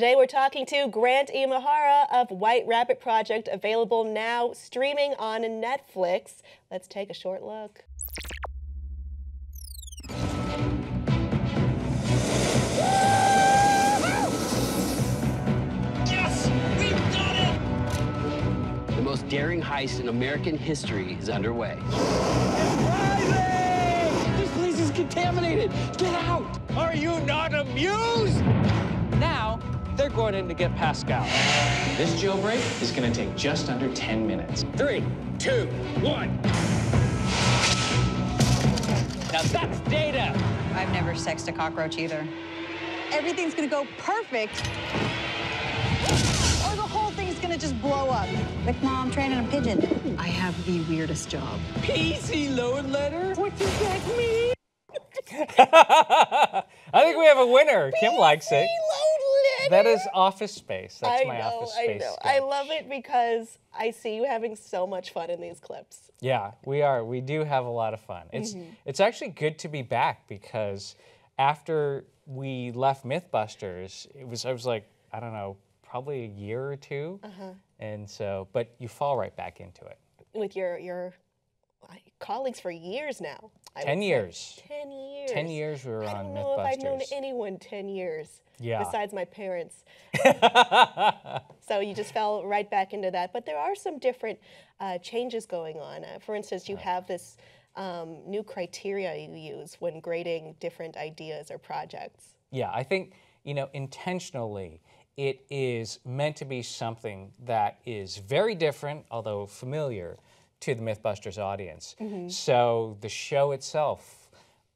Today we're talking to Grant Imahara of White Rabbit Project, available now streaming on Netflix. Let's take a short look. Yes! We've done it! The most daring heist in American history is underway. This place is contaminated! Get out! Are you not amused? Now, they're going in to get Pascal. This jailbreak is going to take just under 10 minutes. Three, two, one. Now that's data! I've never sexed a cockroach either. Everything's gonna go perfect, or the whole thing's gonna just blow up. Like mom training a pigeon. I have the weirdest job. PC load letter? What does that mean? I think we have a winner. Kim likes it. That is Office Space. That's I my know, Office I Space. know. I love it because I see you having so much fun in these clips. Yeah, we are. We do have a lot of fun. It's Mm-hmm. it's actually good to be back because after we left MythBusters, it was I was like I don't know, probably a year or 2 Uh-huh. and so but you fall right back into it. With your your colleagues for years now. I Ten years. Ten years. Ten years we were I don't know if I've known anyone 10 years Yeah. besides my parents. so you just fell right back into that. But there are some different uh, changes going on. Uh, for instance, you have this um, new criteria you use when grading different ideas or projects. Yeah, I think, you know, intentionally, it is meant to be something that is very different, although familiar, to the Mythbusters audience. So the show itself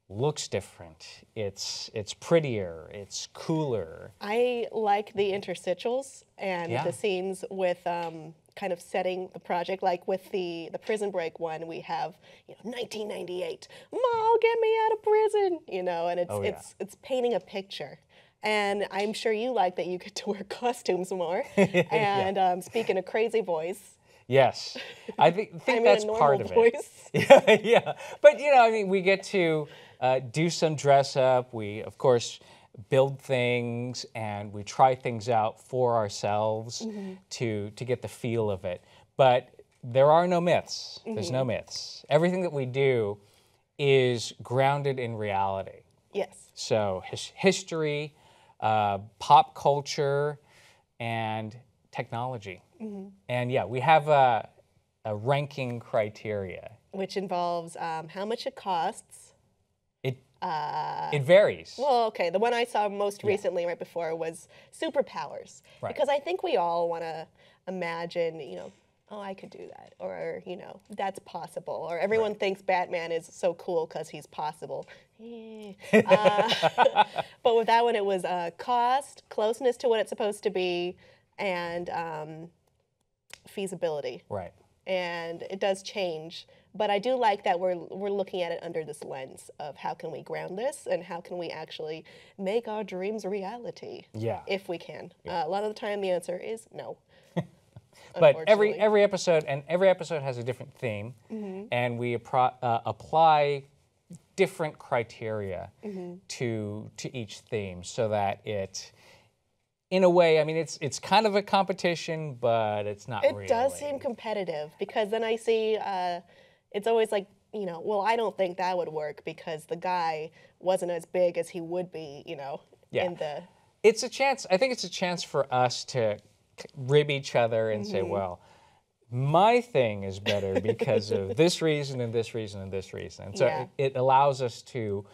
looks different. It's it's prettier. It's cooler. I like the interstitials and Yeah. the scenes with um, kind of setting the project. Like with the the Prison Break one, we have you know 1998. Mom, get me out of prison. You know, and it's Oh, yeah. it's it's painting a picture. And I'm sure you like that you get to wear costumes more. And um, speaking a crazy voice, Yes, I think think mean that's a normal part of it. voice. yeah, yeah. But you know, I mean, we get to uh, do some dress up. We, of course, build things and we try things out for ourselves Mm-hmm. to to get the feel of it. But there are no myths. There's Mm-hmm. no myths. Everything that we do is grounded in reality. Yes. So his, history, uh, pop culture, and technology. And yeah, we have a, a ranking criteria. Which involves um, how much it costs. It it varies. Uh, Well, okay, the one I saw most recently, right before, was superpowers. Right. Because I think we all want to imagine, you know, oh, I could do that, or you know, that's possible, or everyone thinks Batman is so cool because he's possible. Eh. Uh, but with that one, it was uh, cost, closeness to what it's supposed to be, and um, feasibility right. and it does change. But I do like that we're we're looking at it under this lens of how can we ground this and how can we actually make our dreams reality. Yeah. If we can. Uh, a lot of the time, the answer is no. But every every episode and every episode has a different theme, Mm-hmm. and we appro- uh, apply different criteria Mm-hmm. to to each theme so that it. In a way, I mean, it's it's kind of a competition, but it's not It really. does seem competitive because then I see uh, it's always like you know, well, I don't think that would work because the guy wasn't as big as he would be, you know, Yeah. in the it's a chance. I think it's a chance for us to rib each other and say, well, my thing is better because of this reason and this reason and this reason. And so Yeah. it, it allows us to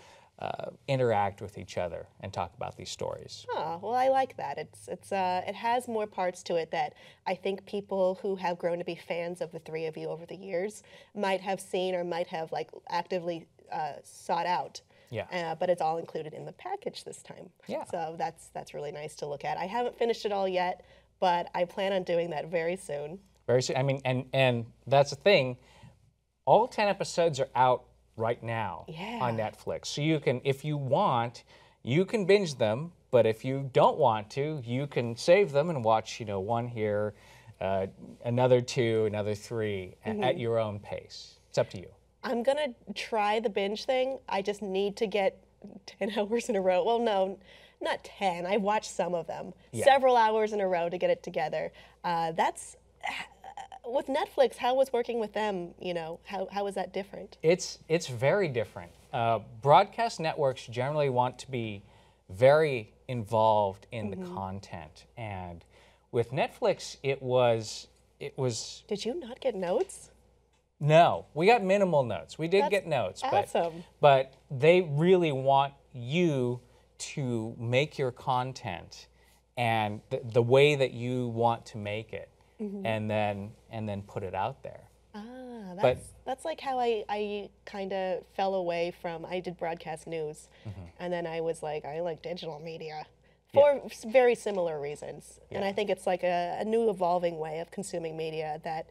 uh, interact with each other and talk about these stories. Oh, well, I like that. It's it's uh, it has more parts to it that I think people who have grown to be fans of the three of you over the years might have seen or might have like actively uh, sought out. Yeah. Uh, but it's all included in the package this time. Yeah. So that's that's really nice to look at. I haven't finished it all yet, but I plan on doing that very soon. Very soon. I mean, and and that's the thing. All ten episodes are out right now on Netflix, so you can, if you want, you can binge them. But if you don't want to, you can save them and watch, you know, one here, uh, another two, another 3 a- at your own pace. It's up to you. I'm gonna try the binge thing. I just need to get ten hours in a row. Well, no, not 10, I watched some of them, Yeah. several hours in a row to get it together. Uh, that's with Netflix, how was working with them, you know, how, how was that different? It's it's very different. Uh, broadcast networks generally want to be very involved in the content, and with Netflix, it was it was Did you not get notes? no. We got minimal notes. We did That's get notes, but awesome. but they really want you to make your content and the, the way that you want to make it, and then and then put it out there. Ah, that's, But- that's like how I, I kind of fell away from, I did broadcast news, Mm-hmm. and then I was like, I like digital media for s- very similar reasons. And I think it's like a, a new evolving way of consuming media that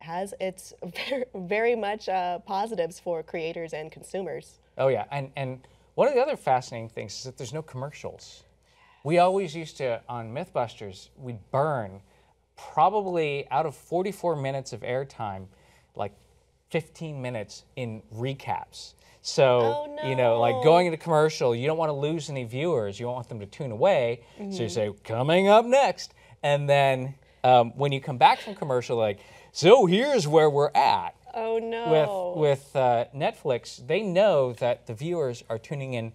has its very, very much uh, positives for creators and consumers. Oh yeah, and and one of the other fascinating things is that there's no commercials. We always used to on MythBusters we'd burn probably out of 44 minutes of airtime, like 15 minutes in recaps. So Oh, you know, like going into commercial, you don't want to lose any viewers. You don't want them to tune away. So you say coming up next, and then um, when you come back from commercial, like so here's where we're at Oh no. with with uh, Netflix, they know that the viewers are tuning in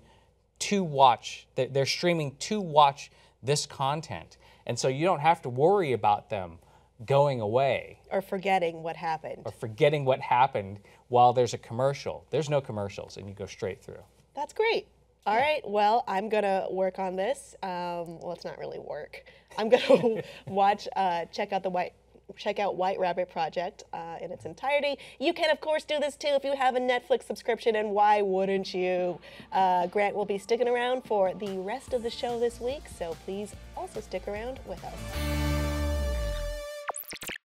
to watch. They're streaming to watch this content, and so you don't have to worry about them going away or forgetting what happened. or forgetting what happened while there's a commercial. There's no commercials, and you go straight through. That's great. All right. Well, I'm gonna work on this. Um, well, it's not really work. I'm gonna watch, uh, check out the white, check out White Rabbit Project uh, in its entirety. You can, of course, do this too if you have a Netflix subscription, and why wouldn't you? Uh, Grant will be sticking around for the rest of the show this week, so please also stick around with us.